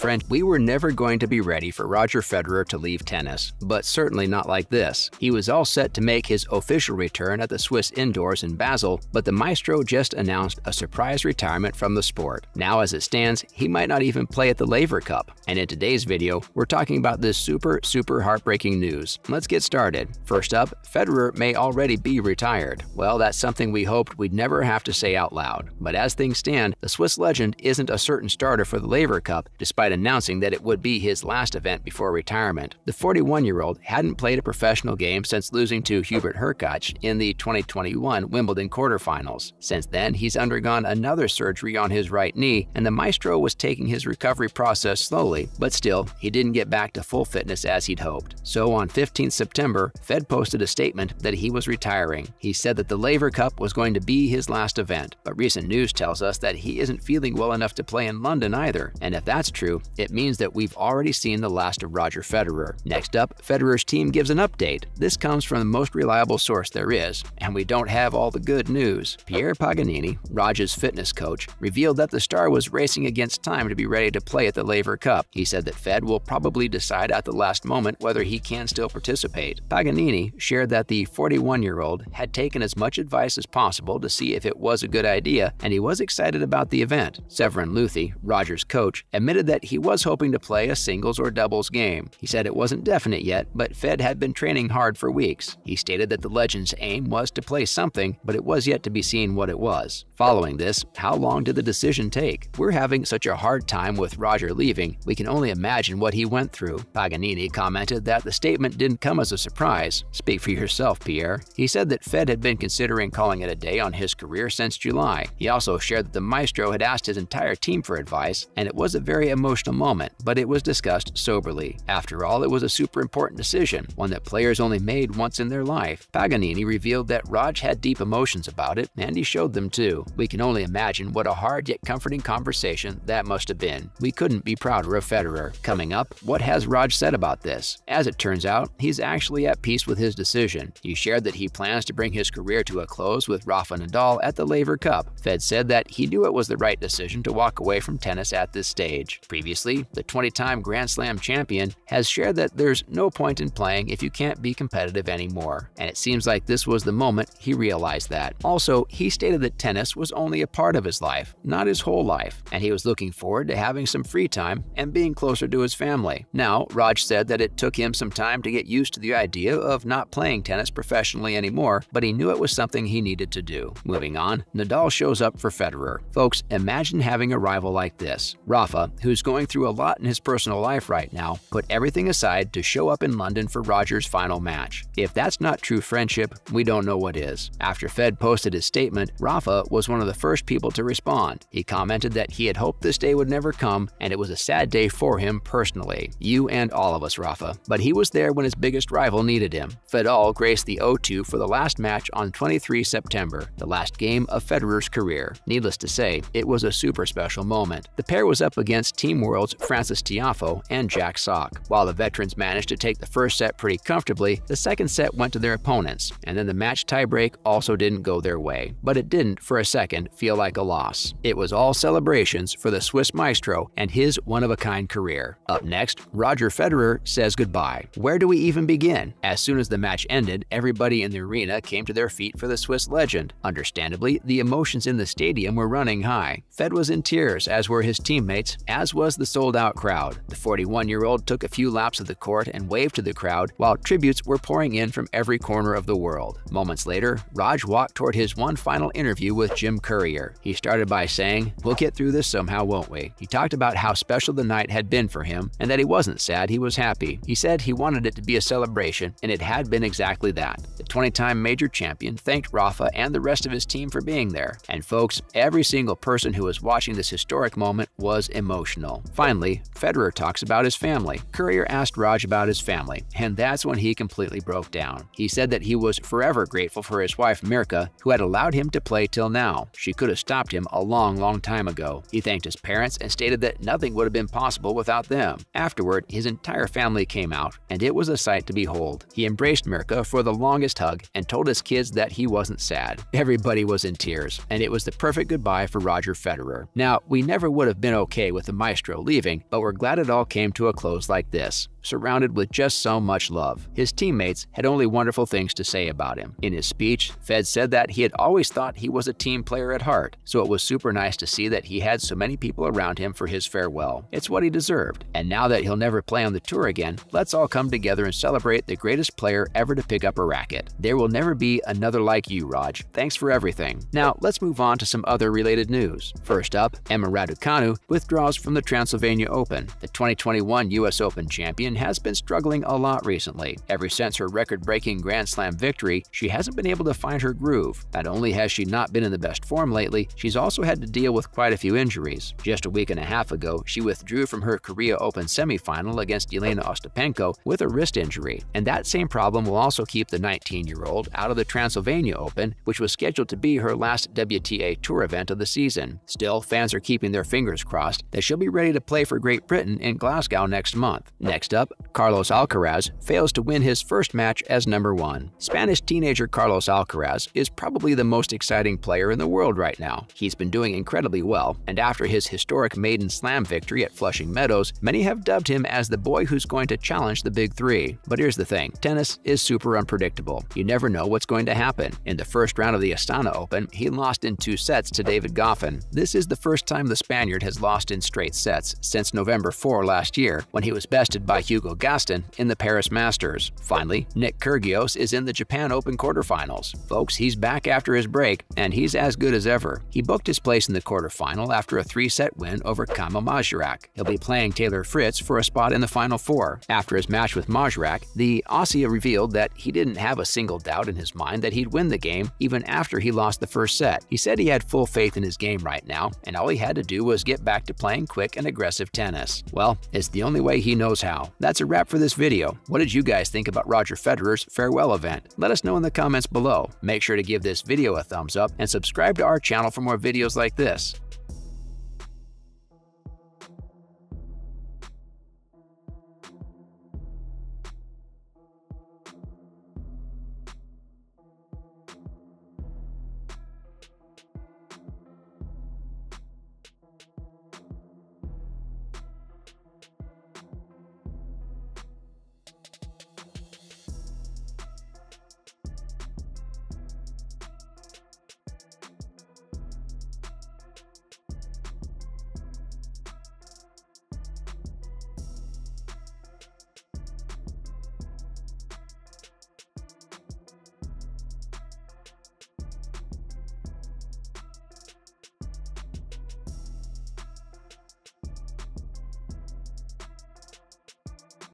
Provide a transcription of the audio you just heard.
Friend, we were never going to be ready for Roger Federer to leave tennis, but certainly not like this. He was all set to make his official return at the Swiss indoors in Basel, but the maestro just announced a surprise retirement from the sport. Now as it stands, he might not even play at the Laver Cup. And in today's video, we're talking about this super, super heartbreaking news. Let's get started. First up, Federer may already be retired. Well, that's something we hoped we'd never have to say out loud. But as things stand, the Swiss legend isn't a certain starter for the Laver Cup, despite announcing that it would be his last event before retirement. The 41-year-old hadn't played a professional game since losing to Hubert Hurkacz in the 2021 Wimbledon quarterfinals. Since then, he's undergone another surgery on his right knee, and the maestro was taking his recovery process slowly, but still, he didn't get back to full fitness as he'd hoped. So on 15 September, Fed posted a statement that he was retiring. He said that the Laver Cup was going to be his last event, but recent news tells us that he isn't feeling well enough to play in London either. And if that's true, it means that we've already seen the last of Roger Federer. Next up, Federer's team gives an update. This comes from the most reliable source there is, and we don't have all the good news. Pierre Paganini, Roger's fitness coach, revealed that the star was racing against time to be ready to play at the Laver Cup. He said that Fed will probably decide at the last moment whether he can still participate. Paganini shared that the 41-year-old had taken as much advice as possible to see if it was a good idea, and he was excited about the event. Severin Luthi, Roger's coach, admitted that he was hoping to play a singles or doubles game. He said it wasn't definite yet, but Fed had been training hard for weeks. He stated that the legend's aim was to play something, but it was yet to be seen what it was. Following this, how long did the decision take? We're having such a hard time with Roger leaving, we can only imagine what he went through. Paganini commented that the statement didn't come as a surprise. Speak for yourself, Pierre. He said that Fed had been considering calling it a day on his career since July. He also shared that the maestro had asked his entire team for advice, and it was a very emotional moment, but it was discussed soberly. After all, it was a super important decision, one that players only made once in their life. Paganini revealed that Rog had deep emotions about it, and he showed them too. We can only imagine what a hard yet comforting conversation that must have been. We couldn't be prouder of Federer. Coming up, what has Rog said about this? As it turns out, he's actually at peace with his decision. He shared that he plans to bring his career to a close with Rafa Nadal at the Laver Cup. Fed said that he knew it was the right decision to walk away from tennis at this stage. Previously, the 20-time Grand Slam champion has shared that there's no point in playing if you can't be competitive anymore, and it seems like this was the moment he realized that. Also, he stated that tennis was only a part of his life, not his whole life, and he was looking forward to having some free time and being closer to his family. Now, Rog said that it took him some time to get used to the idea of not playing tennis professionally anymore, but he knew it was something he needed to do. Moving on, Nadal shows up for Federer. Folks, imagine having a rival like this. Rafa, who's going through a lot in his personal life right now, put everything aside to show up in London for Roger's final match. If that's not true friendship, we don't know what is. After Fed posted his statement, Rafa was one of the first people to respond. He commented that he had hoped this day would never come, and it was a sad day for him personally. You and all of us, Rafa. But he was there when his biggest rival needed him. Fedal graced the O2 for the last match on 23 September, the last game of Federer's career. Needless to say, it was a super special moment. The pair was up against Team World's Frances Tiafoe and Jack Sock. While the veterans managed to take the first set pretty comfortably, the second set went to their opponents, and then the match tiebreak also didn't go their way. But it didn't, for a second, feel like a loss. It was all celebrations for the Swiss maestro and his one-of-a-kind career. Up next, Roger Federer says goodbye. Where do we even begin? As soon as the match ended, everybody in the arena came to their feet for the Swiss legend. Understandably, the emotions in the stadium were running high. Fed was in tears, as were his teammates, as was the sold-out crowd. The 41-year-old took a few laps of the court and waved to the crowd, while tributes were pouring in from every corner of the world. Moments later, Rog walked toward his one final interview with Jim Courier. He started by saying, We'll get through this somehow, won't we? He talked about how special the night had been for him and that he wasn't sad, he was happy. He said he wanted it to be a celebration, and it had been exactly that. The 20-time major champion thanked Rafa and the rest of his team for being there. And folks, every single person who was watching this historic moment was emotional. Finally, Federer talks about his family. Courier asked Rog about his family, and that's when he completely broke down. He said that he was forever grateful for his wife Mirka, who had allowed him to play till now. She could have stopped him a long, long time ago. He thanked his parents and stated that nothing would have been possible without them. Afterward, his entire family came out, and it was a sight to behold. He embraced Mirka for the longest hug and told his kids that he wasn't sad. Everybody was in tears, and it was the perfect goodbye for Roger Federer. Now, we never would have been okay with the maestro Leaving, but we're glad it all came to a close like this surrounded with just so much love. His teammates had only wonderful things to say about him. In his speech, Fed said that he had always thought he was a team player at heart, so it was super nice to see that he had so many people around him for his farewell. It's what he deserved. And now that he'll never play on the tour again, let's all come together and celebrate the greatest player ever to pick up a racket. There will never be another like you, Rog. Thanks for everything. Now, let's move on to some other related news. First up, Emma Raducanu withdraws from the Transylvania Open. The 2021 US Open champion has been struggling a lot recently. Ever since her record-breaking Grand Slam victory, she hasn't been able to find her groove. Not only has she not been in the best form lately, she's also had to deal with quite a few injuries. Just a week and a half ago, she withdrew from her Korea Open semifinal against Elena Ostapenko with a wrist injury, and that same problem will also keep the 19-year-old out of the Transylvania Open, which was scheduled to be her last WTA Tour event of the season. Still, fans are keeping their fingers crossed that she'll be ready to play for Great Britain in Glasgow next month. Next up, Carlos Alcaraz fails to win his first match as number one. Spanish teenager Carlos Alcaraz is probably the most exciting player in the world right now. He's been doing incredibly well, and after his historic maiden slam victory at Flushing Meadows, many have dubbed him as the boy who's going to challenge the big three. But here's the thing, tennis is super unpredictable. You never know what's going to happen. In the first round of the Astana Open, he lost in two sets to David Goffin. This is the first time the Spaniard has lost in straight sets since November 4 last year, when he was bested by Hugo Gaston in the Paris Masters. Finally, Nick Kyrgios is in the Japan Open quarterfinals. Folks, he's back after his break, and he's as good as ever. He booked his place in the quarterfinal after a three-set win over Kamil Majchrzak. He'll be playing Taylor Fritz for a spot in the Final Four. After his match with Majorák, the Aussie revealed that he didn't have a single doubt in his mind that he'd win the game even after he lost the first set. He said he had full faith in his game right now, and all he had to do was get back to playing quick and aggressive tennis. Well, it's the only way he knows how. That's a wrap for this video. What did you guys think about Roger Federer's farewell event? Let us know in the comments below. Make sure to give this video a thumbs up and subscribe to our channel for more videos like this.